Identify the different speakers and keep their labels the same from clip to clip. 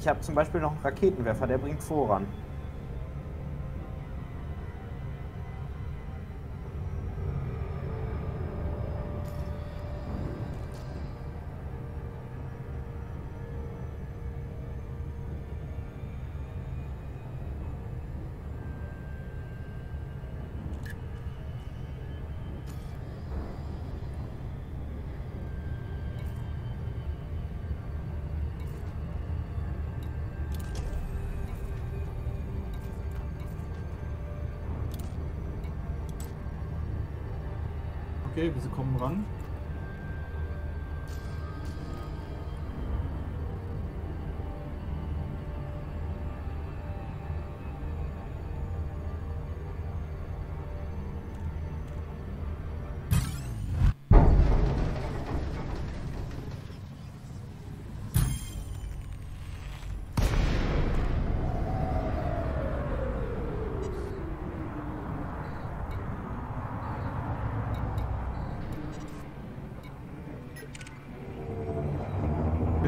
Speaker 1: ich habe zum Beispiel noch einen Raketenwerfer, der bringt voran.
Speaker 2: Okay, wir kommen ran.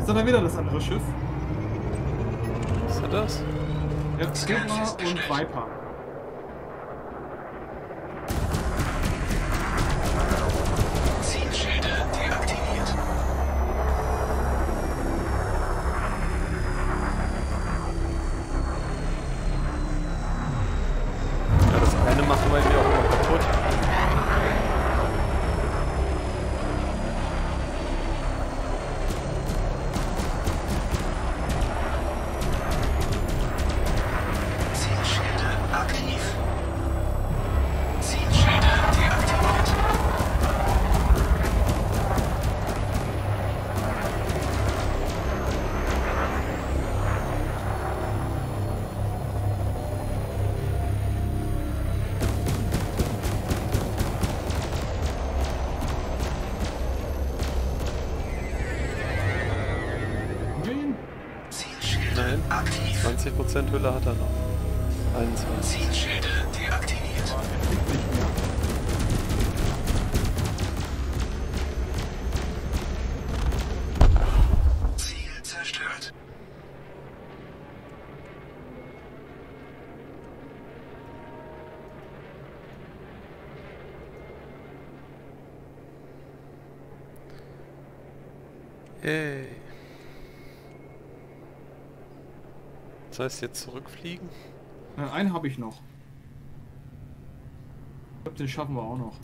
Speaker 2: Jetzt hat er wieder das andere Schiff.
Speaker 3: Was ist das?
Speaker 2: Ja, Sigma und Viper.
Speaker 4: Aktiv.
Speaker 3: 20% Hülle hat er noch. 21.
Speaker 4: Zielschilder deaktiviert. Ziel zerstört.
Speaker 3: Yay. Das heißt jetzt zurückfliegen?
Speaker 2: Einen habe ich noch. Ich glaube, den schaffen wir auch noch.